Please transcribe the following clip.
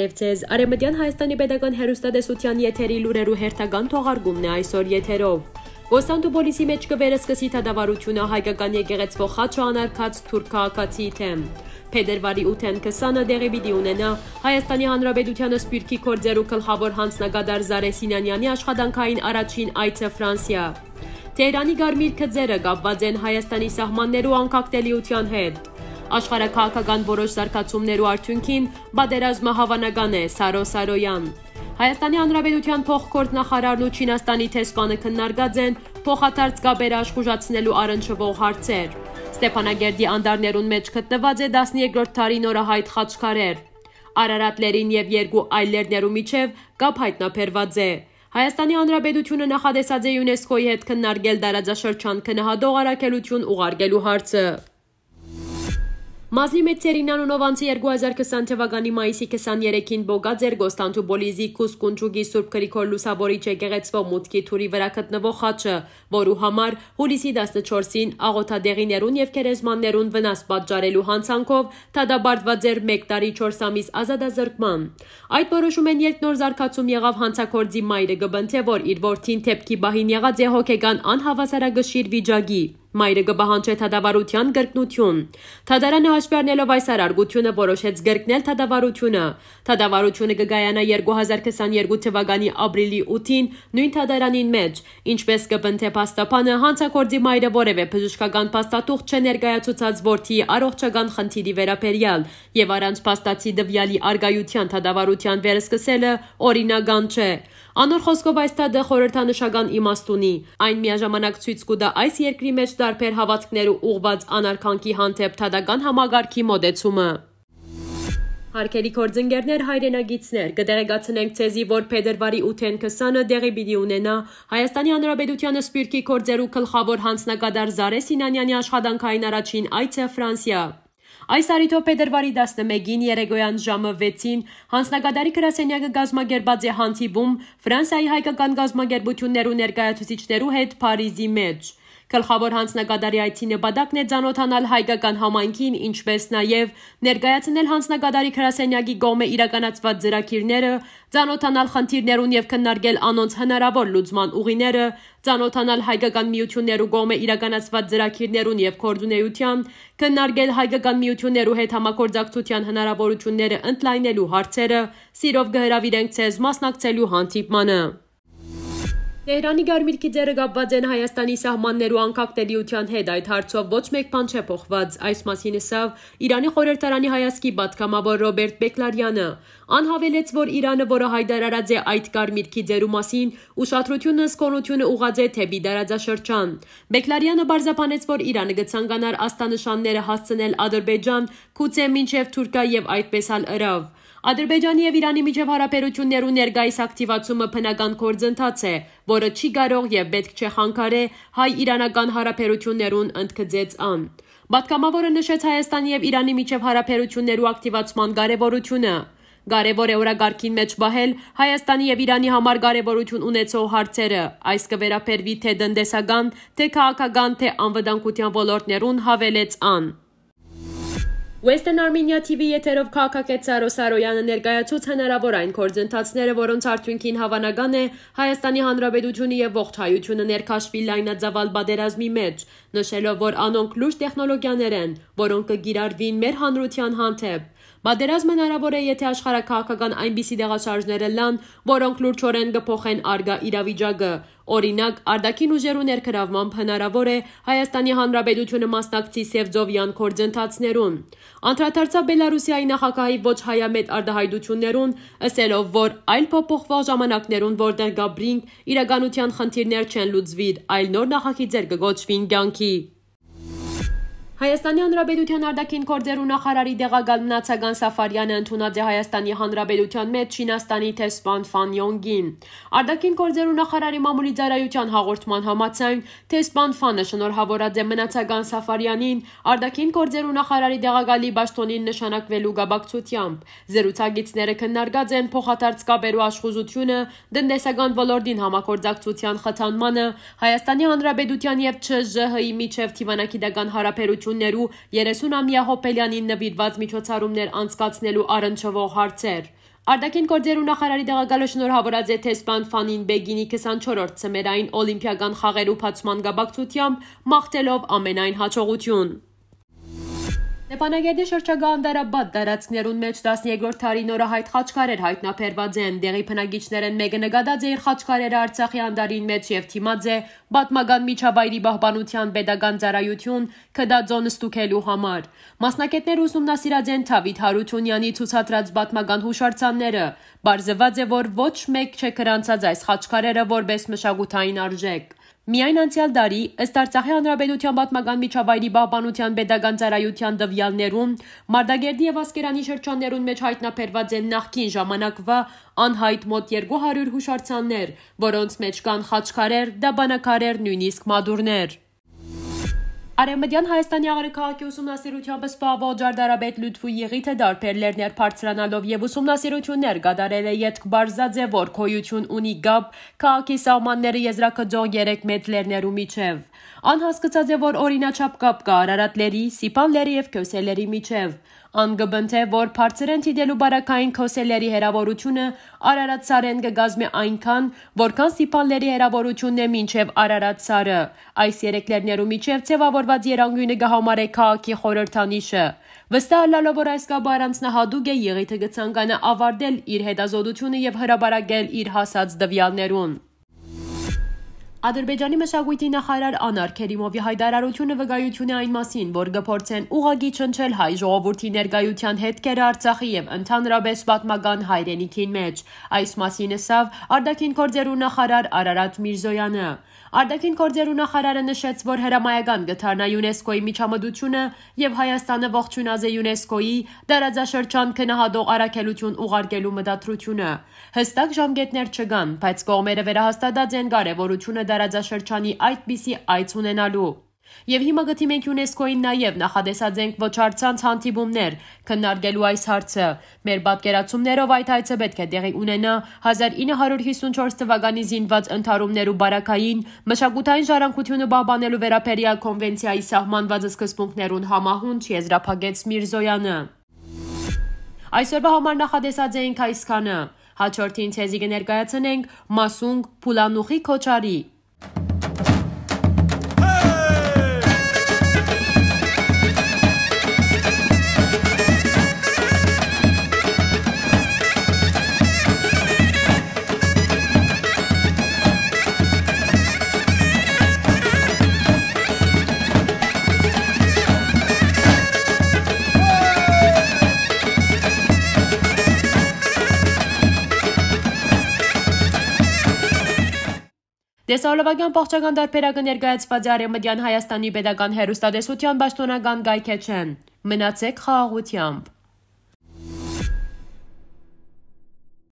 Բարև ձեզ։ Արեմտյան Հայաստանի Պետական Հերոստատեսության եթերի լուրերու հերթական թողարկումն է այսօր եթերով։ Կոստանդու պոլիսի մեջ կվերսկսի թադավարությունը հայկական եկեղեցվող խաչը անարկած թուրք քաղաքացի թեմ։ Փետրվարի 8-ին 20-ը դեղի պիտի ունենա Հայաստանի Հանրապետությանը Սպիրկի կորձերու գլխավոր հանձնագետար Զարե Սինանյանի աշխատանքային առաջին այցը Ֆրանսիա։ Տեհրանի գարմիր քծերը կապված են Հայաստանի սահմաններու անկախտելիության հետ։ Աշխարհակահաղական որոշ զարգացումներու արդյունքին բادرազմը հավանական է Սարո Սարոյան։ Հայաստանի Հանրապետության փոխգործնախարարն ու Չինաստանի տեսփանը քննարկած են փոխադարձ գաբերը աշխուժացնելու առնչվող հարցեր։ Ստեփանագերդի անդարներուն մեջ գտնված է 12-րդ տարի նորահայտ խաչքարեր։ Արարատներին եւ երկու այլ լեռներու միջև կապ հայտնաբերված է։ Հայաստանի Հանրապետությունը նախադեսած է ՅՈՒՆԵՍԿՕ-ի հետ քննարկել դարաձաշրջան քննադող առաքելություն ուղարկելու հարցը։ Մազնի մեծերին անունով անցի 2020 թվականի մայիսի 23-ին Բոգաձ էր Գոստանթու Բոլիզի Կուսկունչուգի Սուրբ Գրիգոր Լուսավորիչ եկեղեցվո մուտքի թուրի վրա գտնվող խաչը, որու համար հուլիսի 14-ին աղոթադեղիներուն եւ քերեզմաններուն վնաս պատճառելու հանցանքով թադաբարտված էր 1 տարի 4 ամիս ազատազրկման։ Այդ որոշումեն երբ նոր զարգացում եղավ հանցակորձի մայրը գբնթե, որ իր որդին թեփքի բահին եղած է հոգեկան անհավասարագշիր վիճակի Մայրը կբահանջե թադավարության գրկնություն։ Թադարանը հաշվի առնելով այս արարգությունը որոշեց գրկնել թադավարությունը։ Թադավարությունը կգայանա 2022 թվականի ապրիլի 8-ին նույն թադարանին մեջ, ինչպես կբնթե փաստապանը հանցակորձի մայրը որևէ բժշկական փաստաթուղթ չներկայացուցած որդի առողջական խնդիրի վերաբերյալ եւ առանց փաստացի դվյալի արգայության թադավարության վերսկսելը օրինական չէ։ Անոր խոսքով այս տադը խորհրդանշական իմաստ ունի։ Այն միաժամանակ ցույց կուտա այս երկրի մեջ դարբեր հավատքներու ուղված անարքանքի հանդեպ թադական համագարքի մոդեցումը։ Հարկերի կորձընկերներ հայրենագիցներ կդեղեկացնենք ցեզի, որ փետրվարի 8-ին 20-ը դեղի պիտի ունենա Հայաստանի Հանրապետությանը Սպիրկի կորձերու գլխավոր հանձնագետար Զարե Սինանյանի աշխատանքային առաջին այցը Ֆրանսիա։ Այս արիթով Փետրվարի 11-ին Երեգոյան ժամը 6-ին հանձնագետարի գրասենյակը գազմագերբած է հանդիպում Ֆրանսիայի հայկական գազմագերբություններու ներկայացուցիչներու հետ Փարիզի մեջ։ Գլխավոր հանձնագետարի այցի նպատակն է ցանոթանալ հայկական համայնքին, ինչպես նաև ներկայացնել հանձնագետարի քրասենյակի գոմե իրականացված ծրագիրները, ցանոթանալ խնդիրներուն եւ քննարկել անոնց հնարավոր լուծման ուղիները, ցանոթանալ հայկական միություններու գոմե իրականացված ծրագիրներուն եւ կորձունեության, քննարկել հայկական միություններու հետ համագործակցության հնարավորությունները ընդլայնելու հարցերը, սիրով կհրավիրենք ցեզ մասնակցելու հանդիպմանը։ Տեհրանի գարմիր քիծերը կապված են Հայաստանի սահմաններու անկախտելիության հետ, այդ հարցով ոչ մեկ բան չէ փոխված։ Այս մասին ասավ Իրանի խորհրդարանի հայացքի պատգամավոր Ռոբերտ Բեկլարյանը։ Անհավելեց, որ Իրանը, որը հայտարարած է այդ գարմիր քիծերու մասին, ուշադրությունը սկոնությունը ուղղած է թեպի դարաձաշրջան։ Բեկլարյանը բարձապանեց, որ Իրանը կցանկանար աստանշանները հասցնել Ադրբեջան, գուցե մինչև Թուրքիա եւ այդպես ալ Իրավ։ Ադրբեջանի եւ Իրանի միջև հարաբերություններու ներկայիս ակտիվացումը բնական գործընթաց է, որը չի կարող եւ պետք չէ խանգարե հայ-իրանական հարաբերություններուն ընդգծեց ան։ Պատգամավորը նշեց Հայաստանի եւ Իրանի միջև հարաբերություններու ակտիվացման կարեւորությունը։ Կարևոր է օրագարկին մեջ բահել Հայաստանի եւ Իրանի համար կարևորություն ունեցող հարցերը։ Այս կվերապերվի թե դնդեսական, թե քաղաքական, թե անվտանգության ոլորտներուն հավելեց ան։ Western Armenia TV եթերով քաղաքակետ Սարո Սարոյանը ներկայացուց հնարավոր այն կորձընթացները, որոնց արդյունքին հավանական է Հայաստանի Հանրապետությունը եւ ողջ հայությունը ներքաշվի լայնածավալ բادرազմի մեջ, նշելով, որ անոնք լուրջ տեխնոլոգիաներ են, որոնք կգիրարվին մեր հանրության հանդեպ։ Պատերազմը հնարավոր է, եթե աշխարհակահաղական այնպիսի դեղաշարժները լան, որոնք լուրջորեն կփոխեն արգա իրավիճակը։ Օրինակ, արդակին ուժերու ներքրավմամբ հնարավոր է Հայաստանի Հանրապետությունը մասնակցի Սևձովյան կորձընթացներուն։ Անդրադարձա Բելարուսիայի նախագահի ոչ հայամետ արդահայտություններուն, ասելով, որ այլ փոփոխվող ժամանակներուն, որտեղ գաբրինգ իրականության խնդիրներ չեն լուծվիր, այլ նոր նախագիծեր կգոչվին ցանկի։ Հայաստանի Հանրապետության արտաքին գործերու նախարարի դեղակալ Մնացական Սաֆարյանը ընդունած է Հայաստանի Հանրապետության մեջ Չինաստանի տեսփան Ֆան Յոնգին։ Արտաքին գործերու նախարարի մամուլի ծառայության հաղորդման համաձայն տեսփան Ֆանը շնորհավորած է Մնացական Սաֆարյանին արտաքին գործերու նախարարի դեղակալի ճաշտոնին նշանակվելու գաբակցությամբ։ Զրուցակիցները քննարկած են փոխադարձ կապերու աշխուժությունը, տնտեսական ոլորտին համագործակցության խթանմանը, Հայաստանի Հանրապետության եւ ՉԺՀ-ի միջև թիվանակիտական հարաբերություն ընկերություններու 30-ամյա Հոպելյանին նվիրված միջոցառումներ անցկացնելու առնչվող հարցեր։ Արտաքին գործերու նախարարի տեղակալը շնորհավորած է տեսփան Ֆանին Բեգինի 24-րդ ցմերային օլիմպիական խաղերու բացման գաբակցությամբ մաղթելով ամենայն հաջողություն։ Ստեփանագերդի շրջագա անդարաբադ տարածքներուն մեջ 12-րդ տարի նորահայտ խաչքարեր հայտնաբերված են։ Դեղի բնակիչներն մեկը նկատած է իր խաչքարերը Արցախի անդարին մեջ եւ թիմած է պատմական միջավայրի պահպանության pedagogan ծառայություն կդածոնը ստուգելու համար։ Մասնակիցները ուսումնասիրած են Թավիթ Հարությունյանի ցուցադրած պատմական հուշարձանները։ Բարձված է, որ ոչ մեկ չէ գրանցած այս խաչքարերը որպես մշակութային արժեք։ Միայն անցյալ տարի ըստ Արցախի հանրապետության պատմական միջավայրի պահպանության pedagogan ծառայության տվյալներում Մարտակերտի եւ Ասկերանի շրջաններուն մեջ հայտնաբերված են նախկին ժամանակվա անհայտ մոտ 200 հուշարձաններ, որոնց մեջ կան խաչքարեր, դաբանակարեր, նույնիսկ մադուրներ։ Արեմդյան Հայաստանի աղրիքահակի ուսումնասիրությամբ սպահվող ջարդարաբետ Լութվու Եղիթը դարբեր լերներ բարձրանալով եւ ուսումնասիրություններ գադարել է ետք բարձած է, որ քոյություն ունի գապ քաղաքի սահմանները եզրակջող երեք մեծ լերներու միջև։ Անհասկացած է, որ օրինաչափ կապ կա Արարատների, Սիպանների եւ Քյոսեների միջև։ Անգբնթե, որ բարձրեն թիդելու բարակային քոսելերի հերավորությունը Արարատ սարեն կգազմի այնքան, որքան Սիպանների հերավորությունն է մինչև Արարատ սարը։ Այս երեք լերներու միջև ձևավորված երանգույնը կհամարե քաղաքի խորհրդանիշը։ Վստահ որ այս կապը առանձնահատուկ է եղիթը կցանկանա ավարտել իր հետազոտությունը եւ հրաբարակել իր հասած դվյալներուն։ Ադրբեջանի մշակույթի նախարար Անար Քերիմովի հայտարարությունը վկայություն է այն մասին, որ գործեն ուղագի չնչել հայ ժողովրդի ներկայության հետքերը Արցախի եւ ընդհանրապես պատմական հայրենիքին մեջ։ Այս մասին ասավ Արտաքին գործերու նախարար Արարատ Միրզոյանը։ Արտաքին գործերու նախարարը նշեց, որ հրամայական գթարնա ՅՈՒՆԵՍԿՕ-ի միջամտությունը եւ Հայաստանը ողջունած է ՅՈՒՆԵՍԿՕ-ի դարաձաշրջան քնահատող առաքելություն ուղարկելու մտադրությունը։ Հստակ ժամկետներ չկան, բայց կողմերը վերահաստատած են կարևորությունը դարաձաշրջանի այդպիսի այց ունենալու։ Եվ հիմա գտիմենք ՅՈՒՆԵՍԿՕ-ին նաև նախադեսած ենք ոչ արցանց հանդիպումներ քննարկելու այս հարցը։ Մեր պատկերացումներով այդ հայցը պետք է տեղի ունենա 1954 թվականի զինված ընդհարումներու բարակային մշակութային ժառանգությունը պահպանելու վերաբերյալ կոնվենցիայի սահմանված սկզբունքներուն համահունչ եզրափակեց Միրզոյանը։ Այսօրվա համար նախադեսած էինք այսքանը։ Հաջորդին ցեզի կներկայացնենք Մասունգ Փուլանուխի Քոչարի Տեսահոլովակյան պողջական դարբերակը ներկայացված է Արեմդյան Հայաստանի Պետական Հերոստատեսության պաշտոնական գայքեչեն։ Մնացեք խաղաղությամբ։